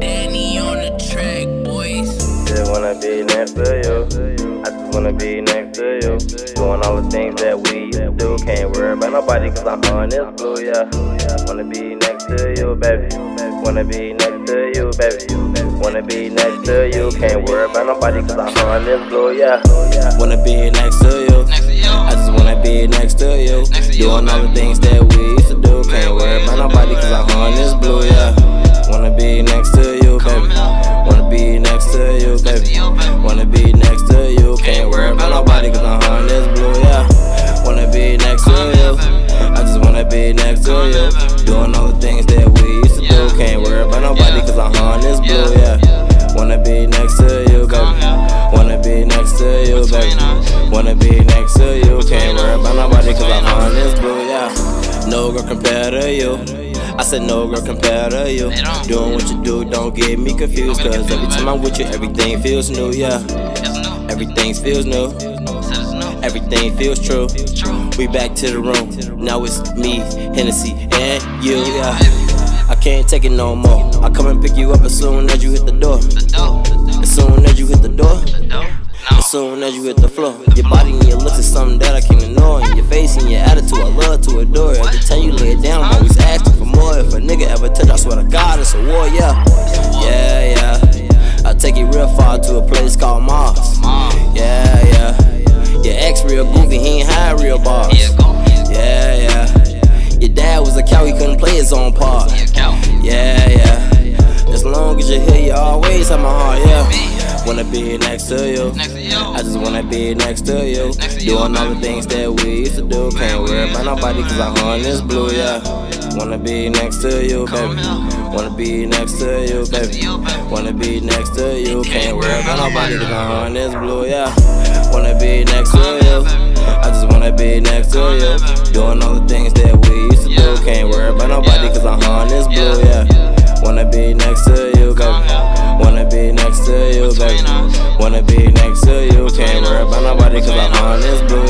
Danny on the track, boys. Just wanna be next to you. I just wanna be next to you. Doing all the things that we do. Can't worry about nobody cause I'm on this blue, yeah. Wanna be next to you, baby. Wanna be next to you, baby. Wanna be next to you. Can't worry about nobody cause I'm on this blue, yeah. Wanna be next to you. I just wanna be next to you. Doing all the things that we used to do. Can't worry about nobody cause I'm on this blue, yeah. Wanna be next to you. Can't worry about nobody cause I'm on this blue, yeah. No girl compared to you. I said no girl compared to you. Doing what you do, don't get me confused. Cause every time I'm with you, everything feels new, yeah. Everything feels new. Everything feels true. We back to the room. Now it's me, Hennessy, and you, yeah. I can't take it no more. I come and pick you up as soon as you hit the door. As soon as you soon as you hit the floor, your body and your looks is something that I can't ignore. Your face and your attitude, I love to adore. Every time you lay it down, I'm always asking for more. If a nigga ever touch, I swear to God, it's a war, yeah. Yeah, yeah. I take it real far to a place called Mars. Yeah, yeah. Your ex real goofy, he ain't high real bars. Yeah, yeah. Your dad was a cow, he couldn't play his own part. Yeah, yeah. As long as you're here, you always have my heart, yeah. Wanna be next to you. I just wanna be next to you. Doing all the things that we used to do. Can't worry about nobody cause I'm on this blue, yeah. Wanna be next to you, baby. Wanna be next to you, baby. Wanna be next to you. Can't worry about nobody cause I'm on this blue, yeah. Wanna be next to you. I just wanna be next to you. Doing all the Wanna be next to you, can't worry about nobody cause I'm on this blue.